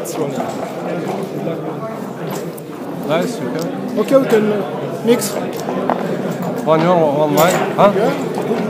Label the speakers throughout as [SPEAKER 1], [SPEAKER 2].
[SPEAKER 1] It's rolling.
[SPEAKER 2] Nice, okay.
[SPEAKER 1] Okay, we can uh, mix.
[SPEAKER 2] One your, one mine. Huh?
[SPEAKER 1] Yeah.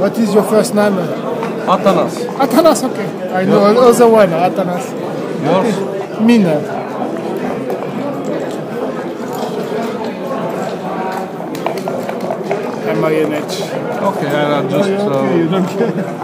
[SPEAKER 1] What is your first name?
[SPEAKER 2] Atanas.
[SPEAKER 1] Atanas, okay. I know another one, Atanas.
[SPEAKER 2] Yours?
[SPEAKER 1] Minh. M-I-N-H.
[SPEAKER 2] Okay, I just...
[SPEAKER 1] Oh, yeah, okay,
[SPEAKER 2] uh, you
[SPEAKER 1] don't care.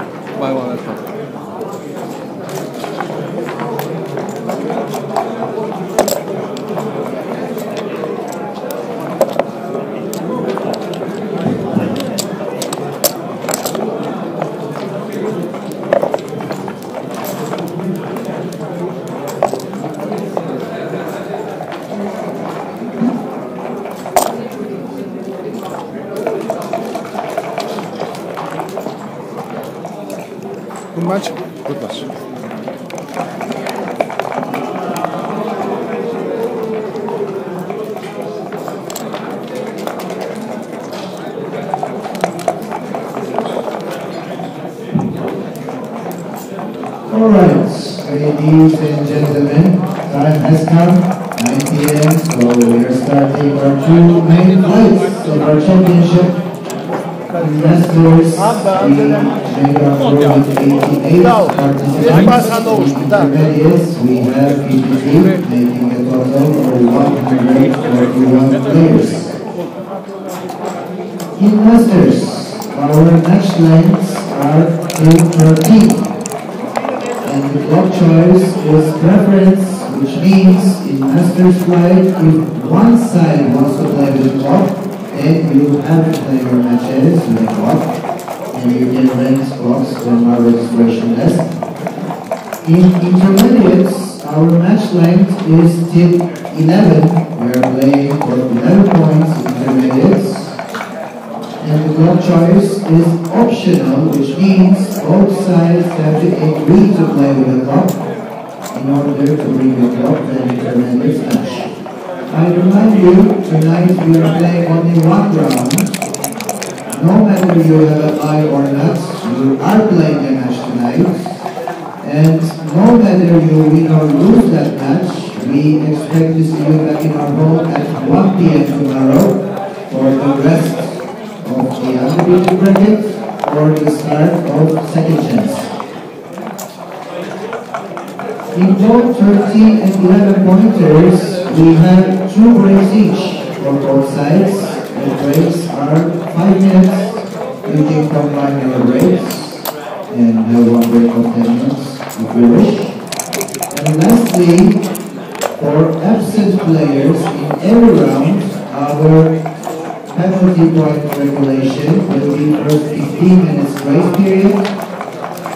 [SPEAKER 3] Masters, the Mega Pro with 88 participants. In intermediates, we have 53, making a total of 141 players. In Masters, our match lengths are 213 and the clock choice is preference, which means in master's flight, if one side wants to play with the clock, then you have to play your matches with the clock, and you can rent from our registration desk. In intermediates, our match length is till 11. We are playing for 11 points in intermediates. And the clock choice is optional, which means both sides have to agree to play with the clock in order to bring the clock and determine this match. I remind you, tonight we are playing only one round. No matter you have an eye or not, you are playing a match tonight. And no matter you win or lose that match, we expect to see you back in our home at 1 p.m. tomorrow for the rest of the undefeated bracket or the start of second chance. In both 13 and 11 pointers, we have two breaks each for both sides. The breaks 5 minutes. Can combine your breaks and have one break of 10 minutes if you wish. And lastly, for absent players in every round, our penalty point regulation will be first 15 minutes grace period.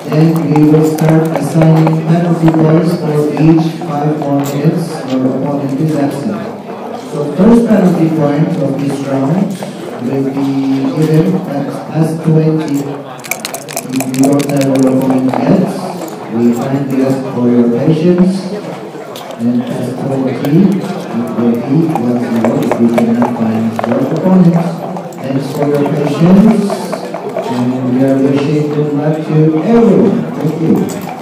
[SPEAKER 3] Then we will start assigning penalty points for each 5 more minutes your opponent is absent. So first penalty point of this round will be given at as 20 if you don't have your opponent yet. We kindly ask for your patience. And as 20, it will be once more if you cannot find your opponent. Thanks for your patience. And we are wishing good luck to everyone. Thank you.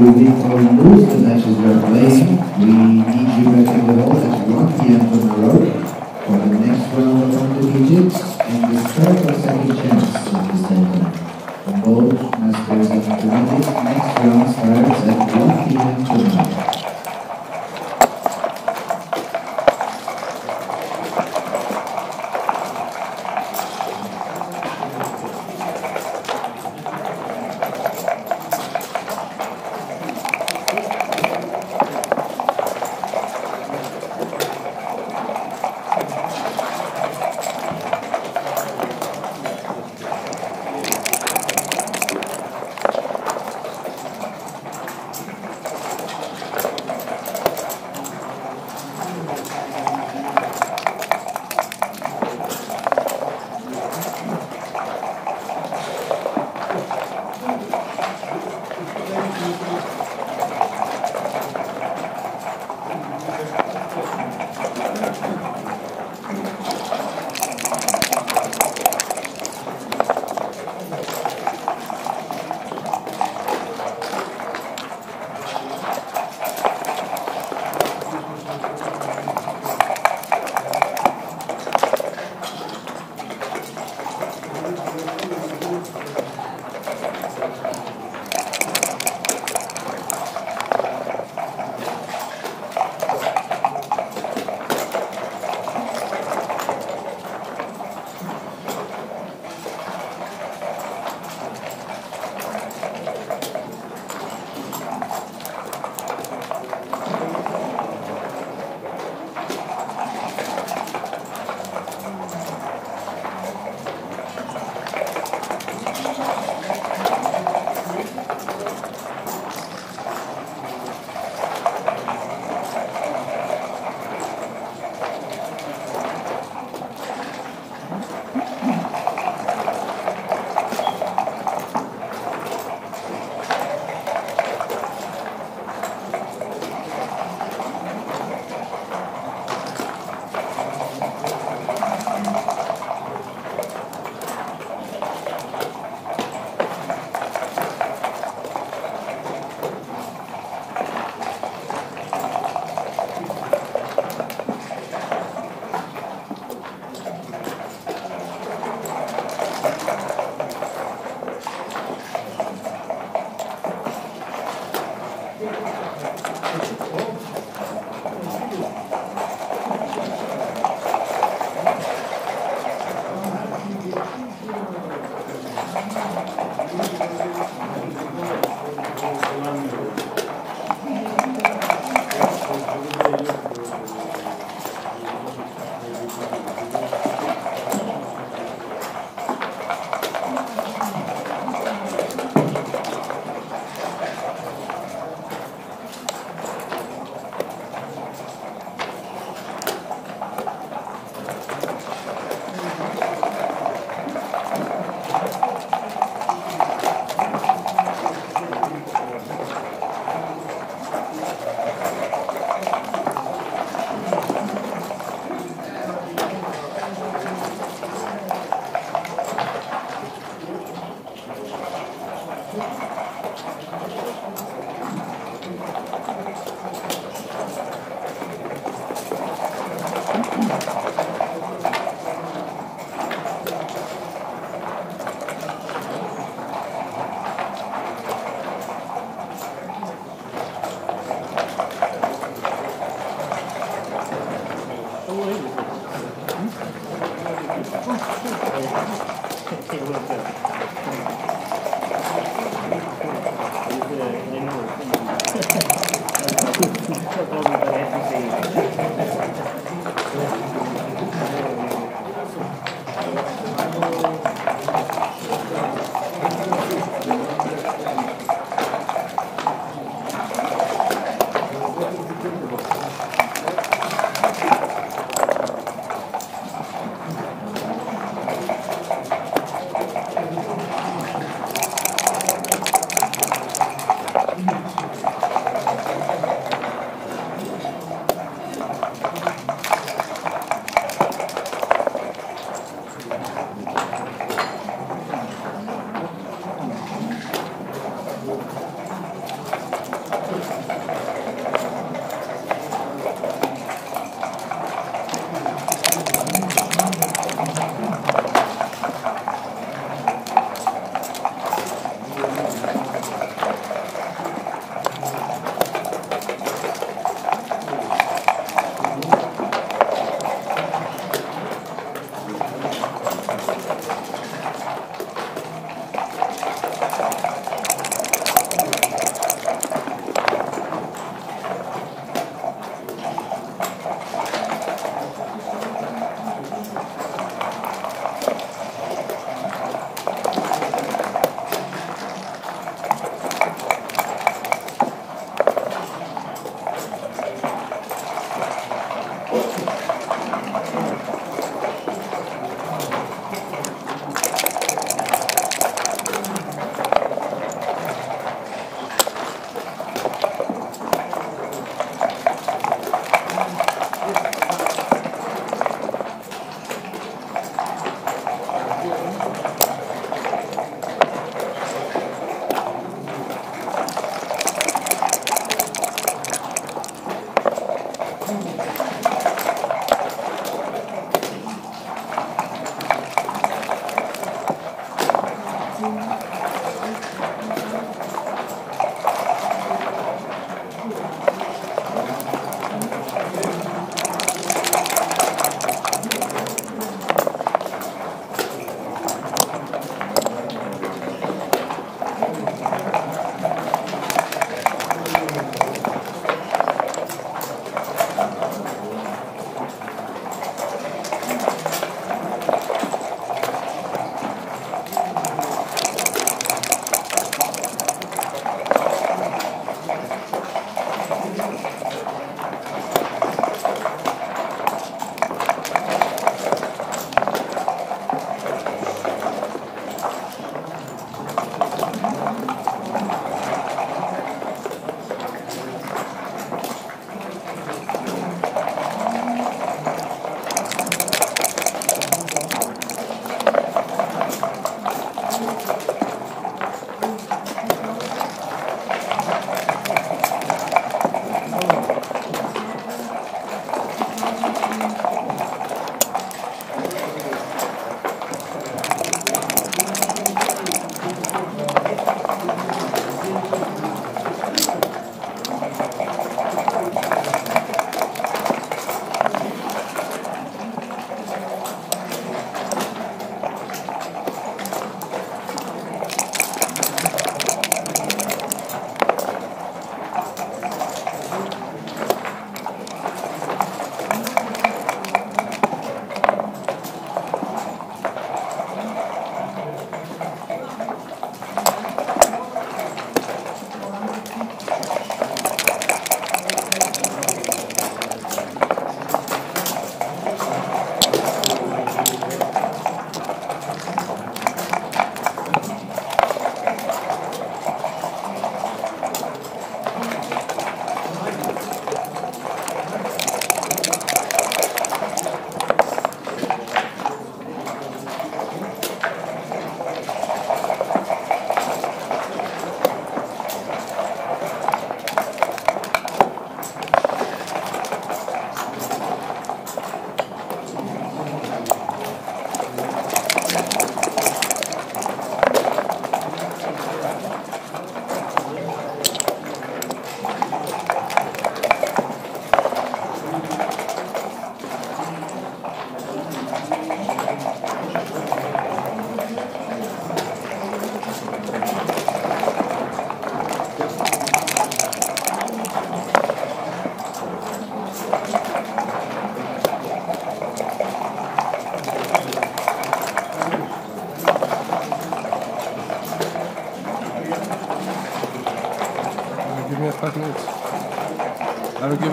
[SPEAKER 3] No matter you win or lose the matches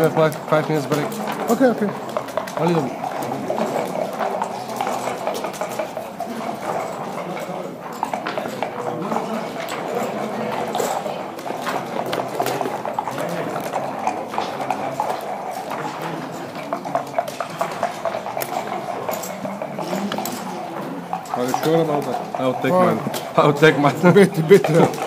[SPEAKER 2] five, five minutes buddy.
[SPEAKER 1] Okay, okay.
[SPEAKER 2] A little bit. I'll take mine. I'll take mine.
[SPEAKER 4] bit, bit.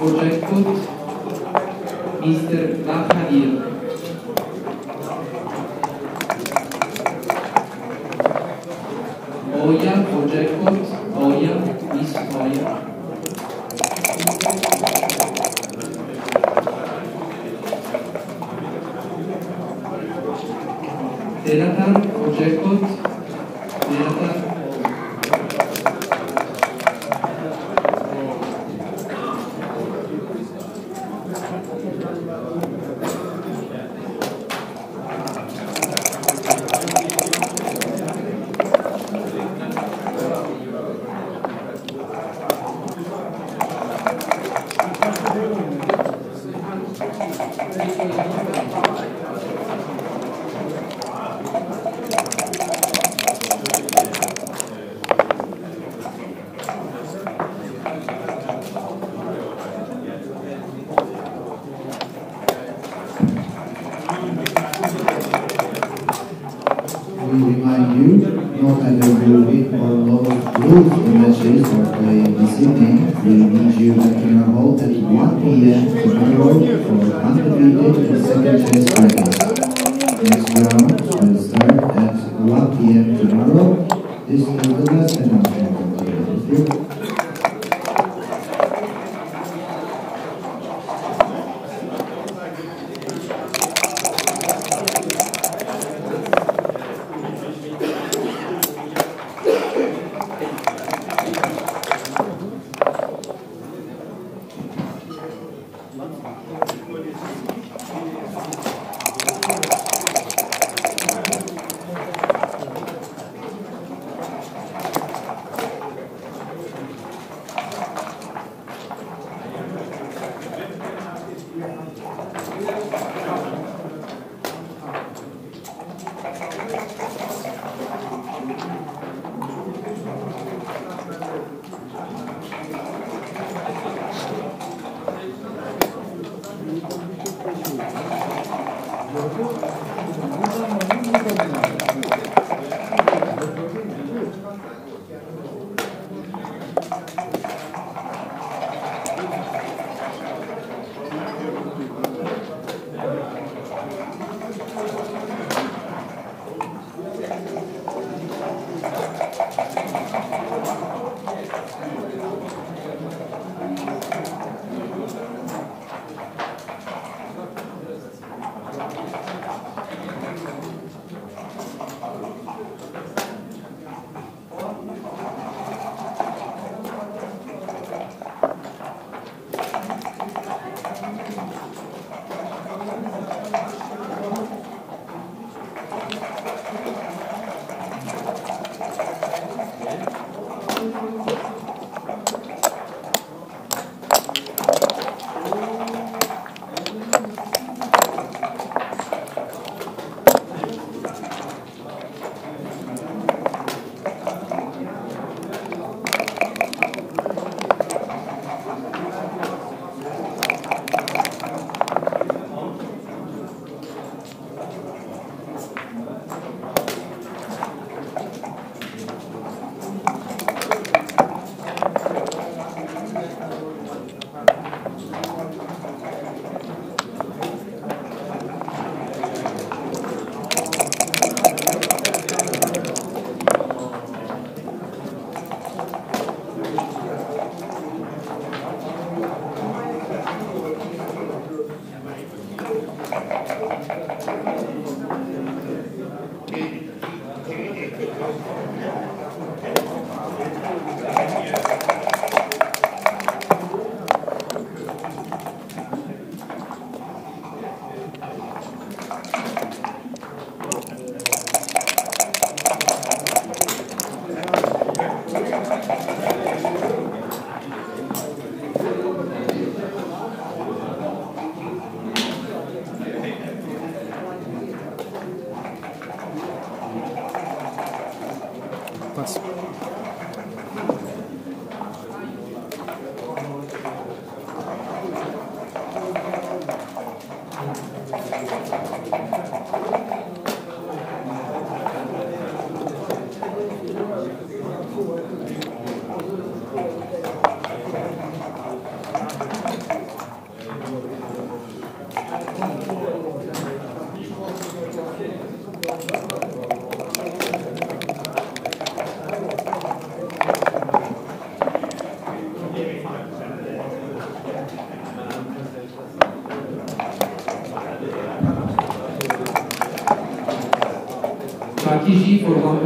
[SPEAKER 3] Projekt.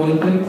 [SPEAKER 5] Akiji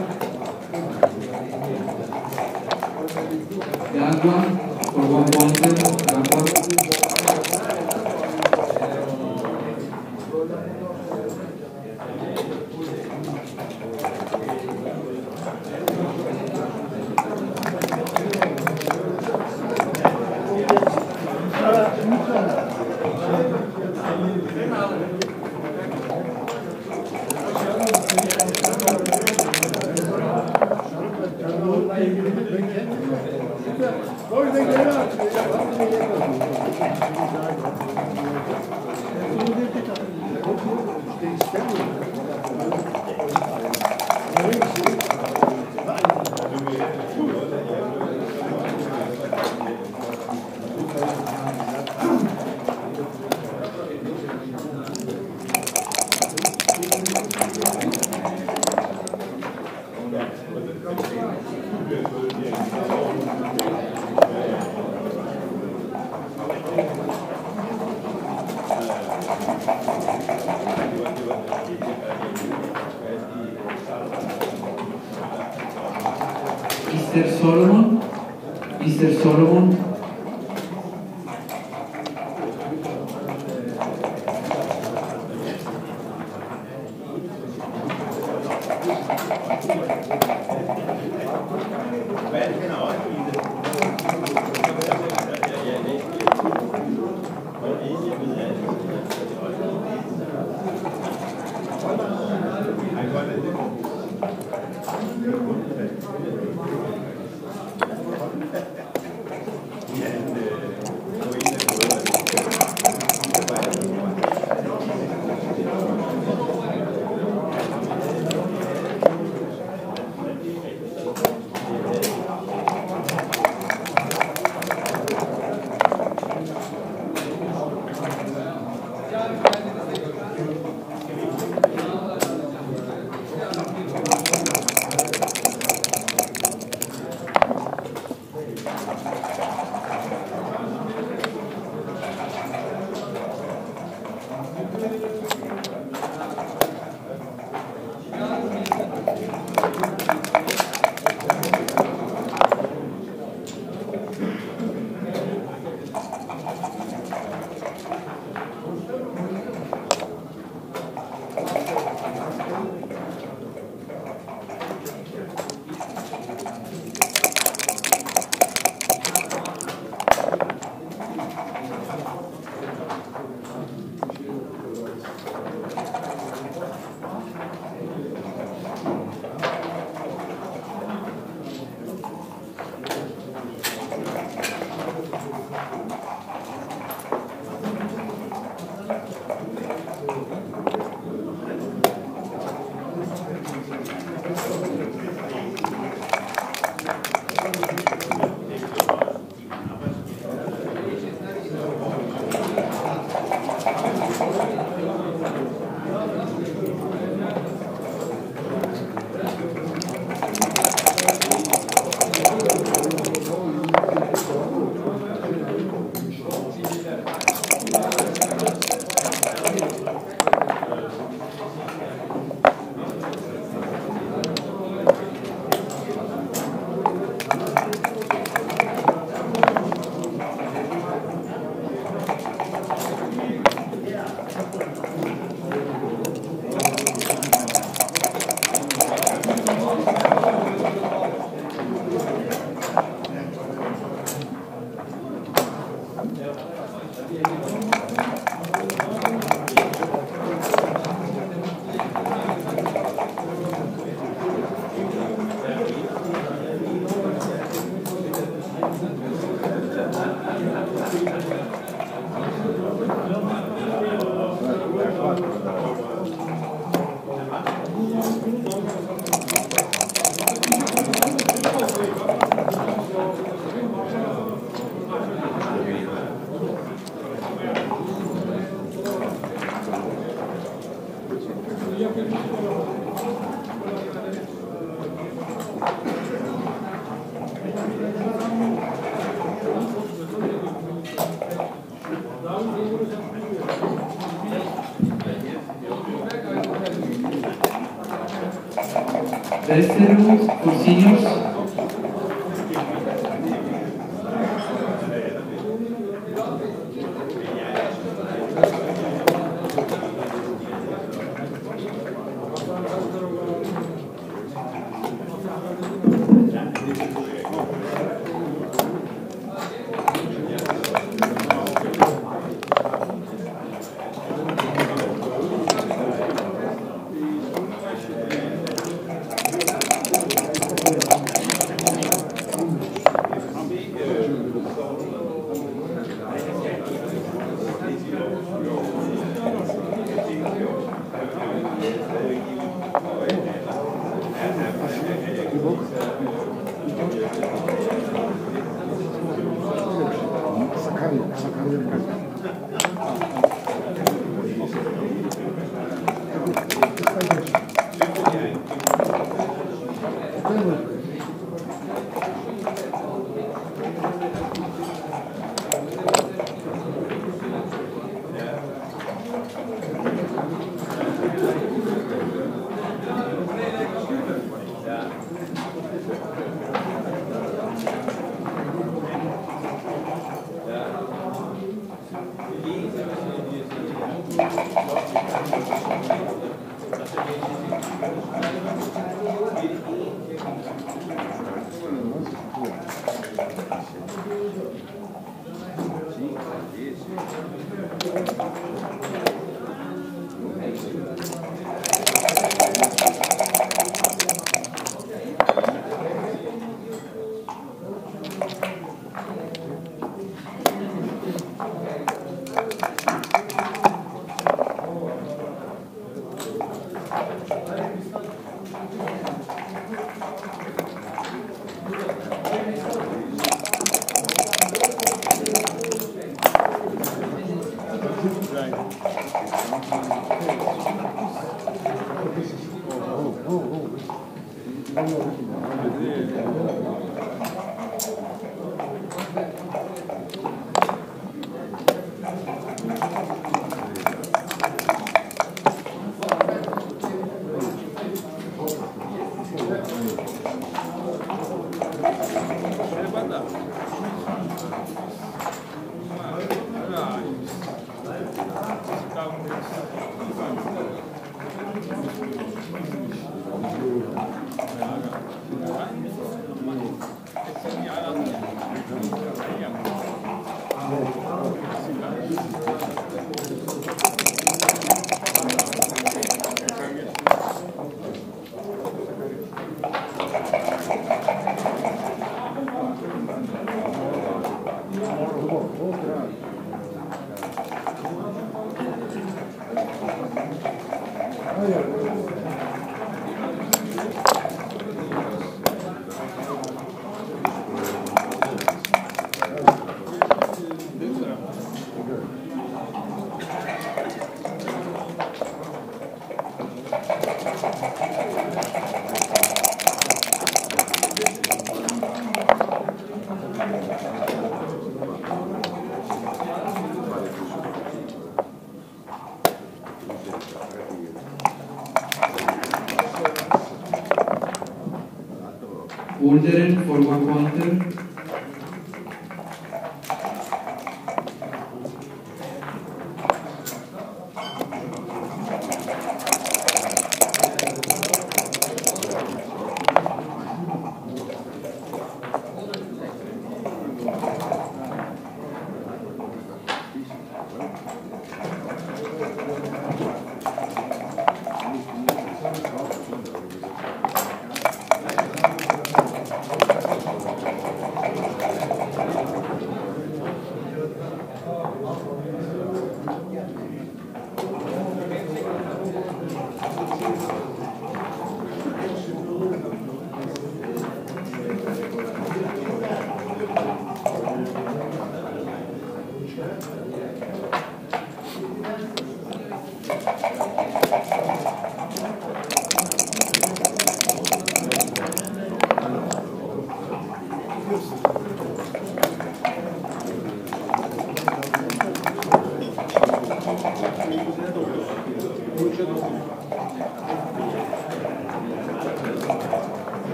[SPEAKER 5] Mr. Solomon.
[SPEAKER 6] Westerlo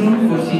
[SPEAKER 2] pasión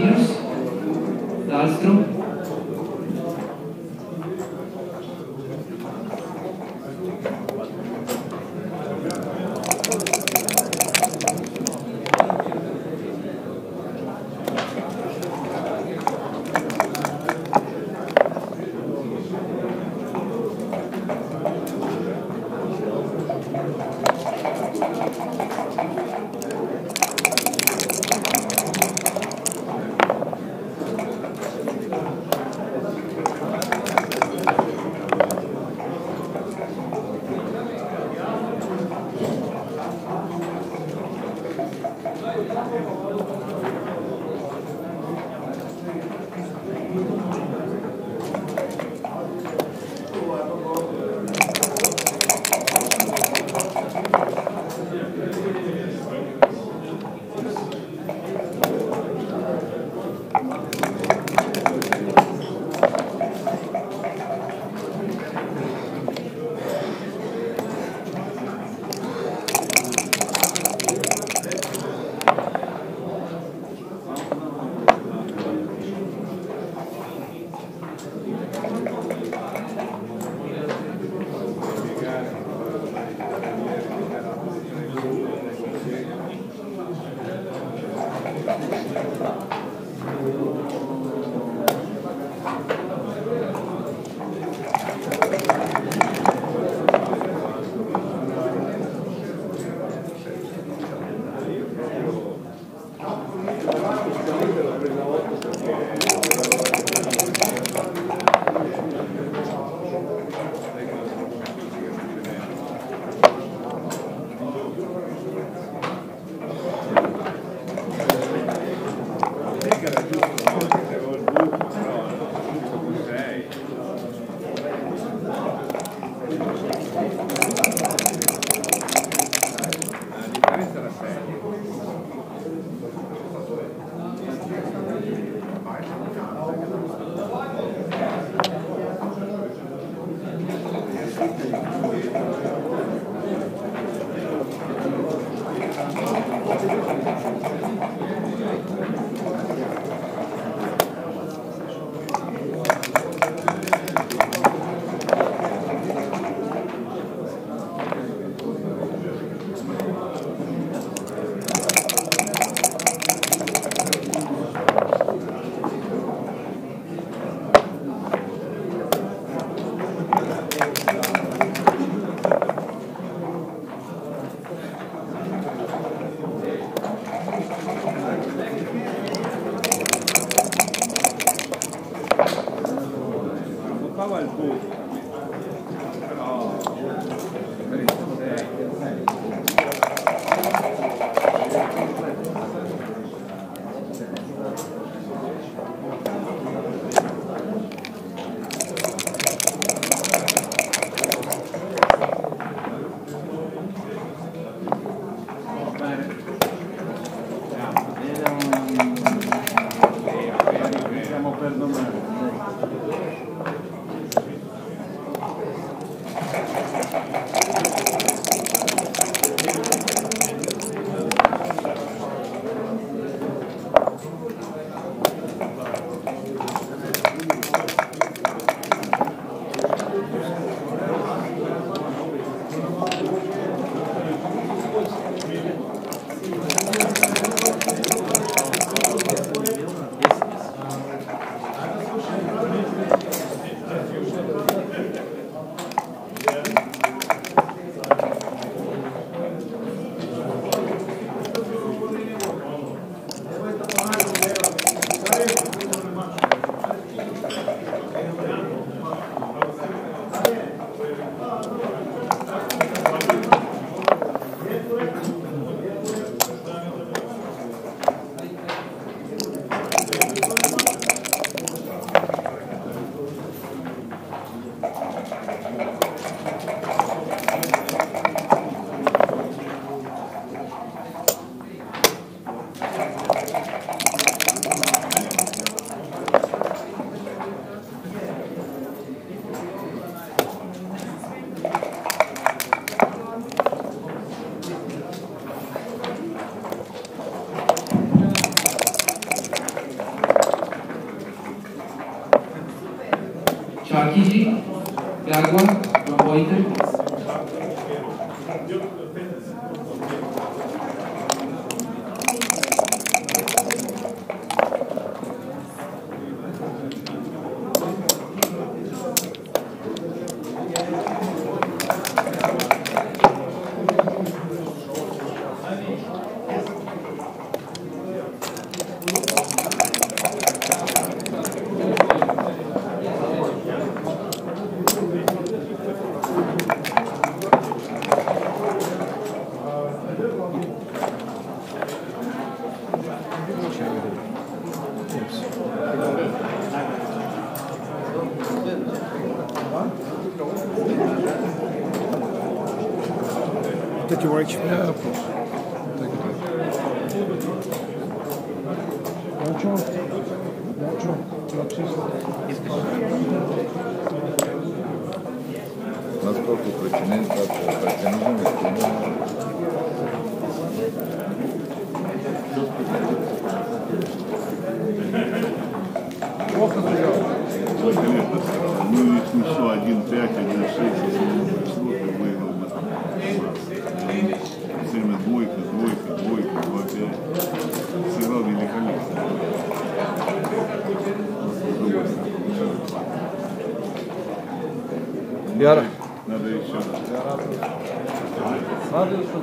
[SPEAKER 2] Var diyorsun.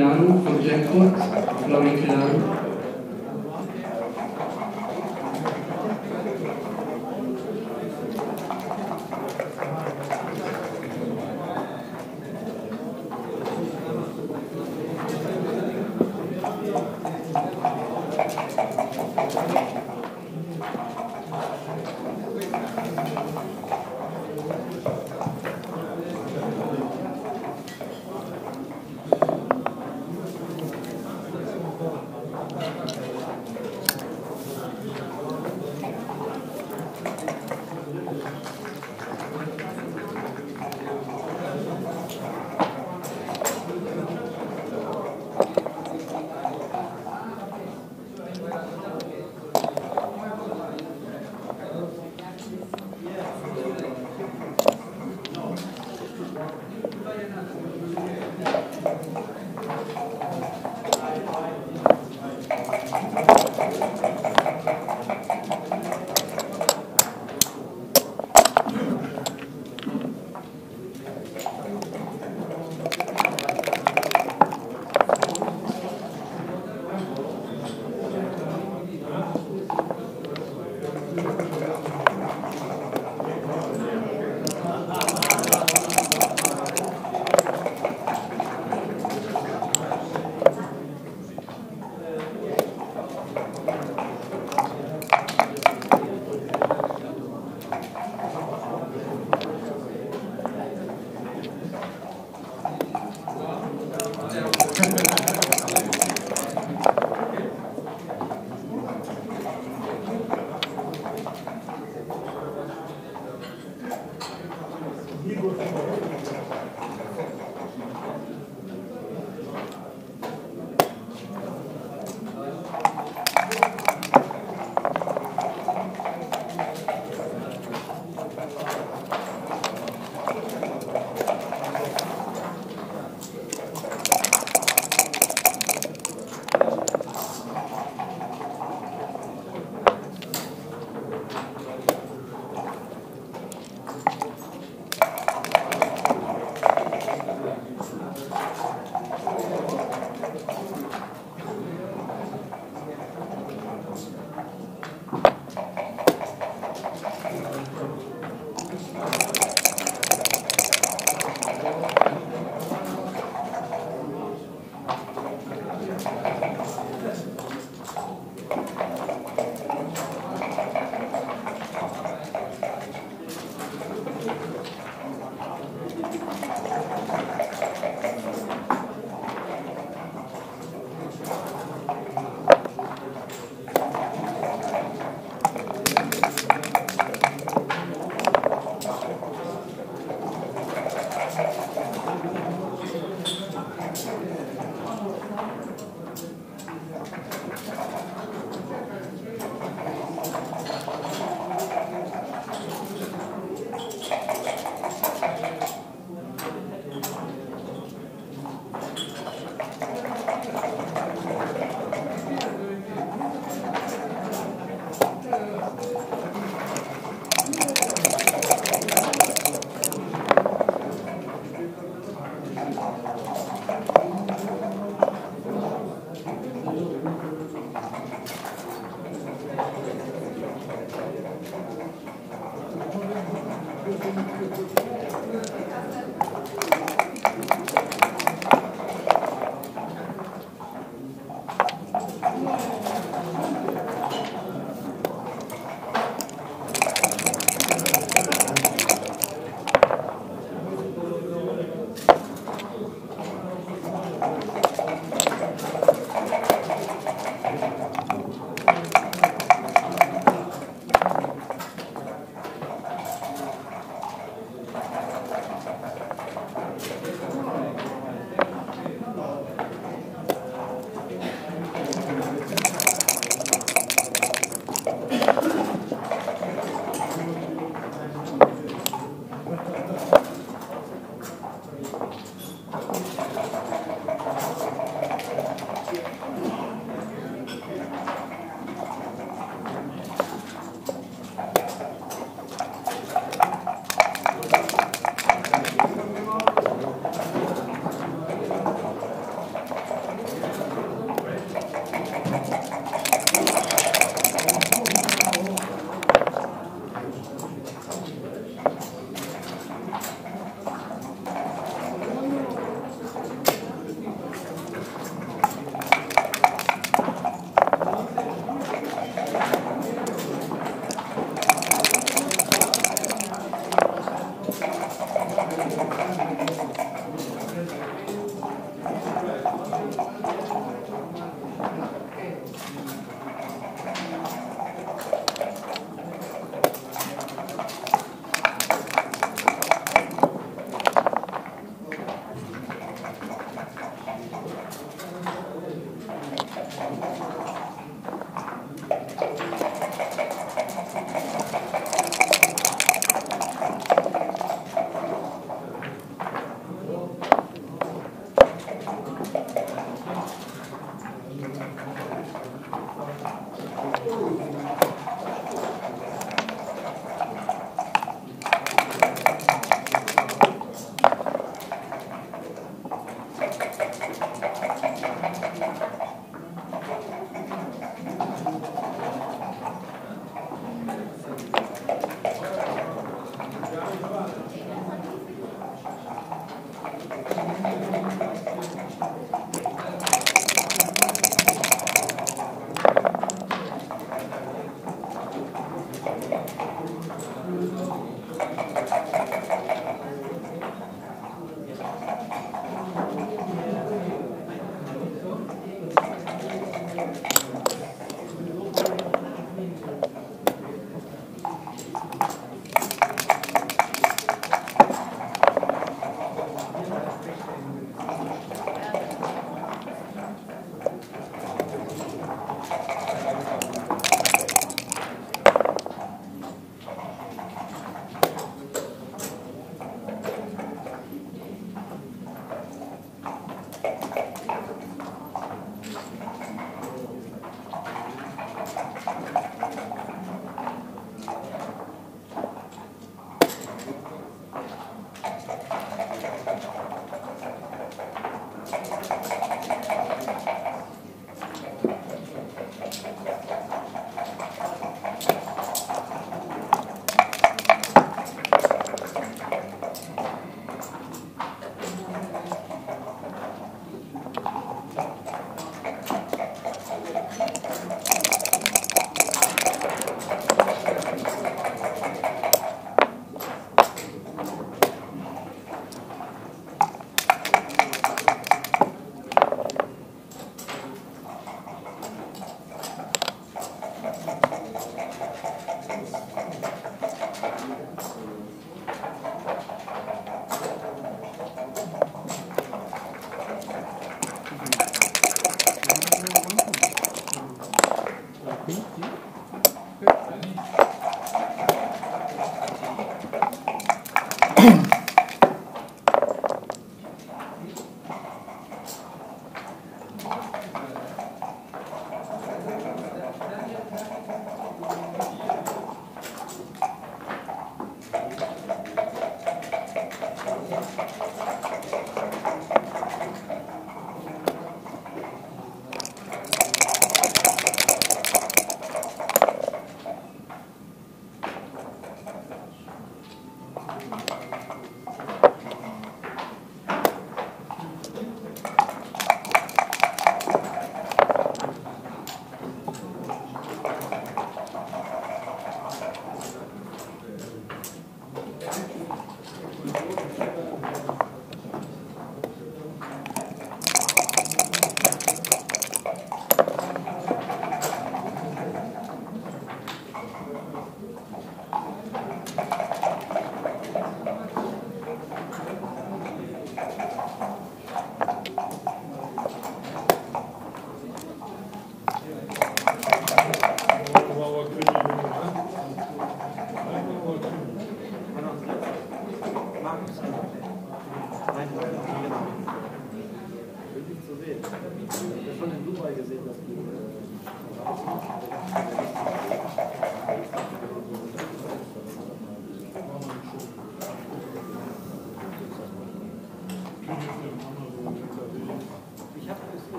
[SPEAKER 2] Milano, Objector, Florian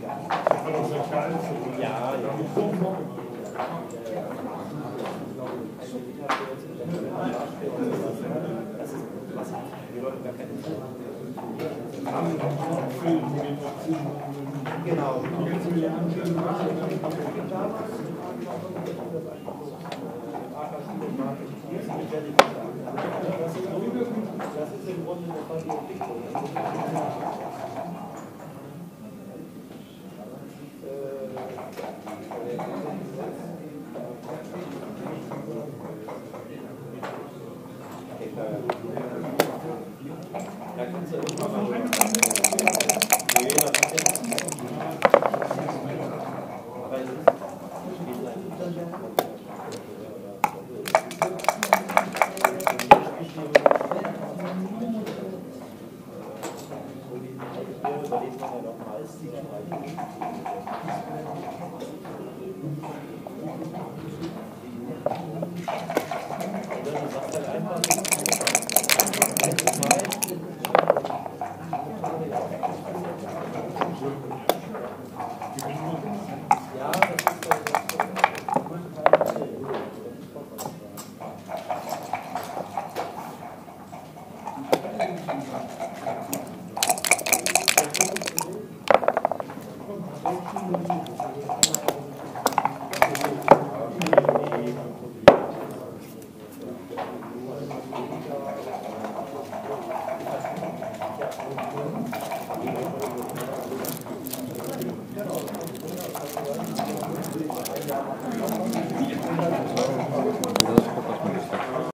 [SPEAKER 2] gar keine Genau. Das ist im Grunde eine Folge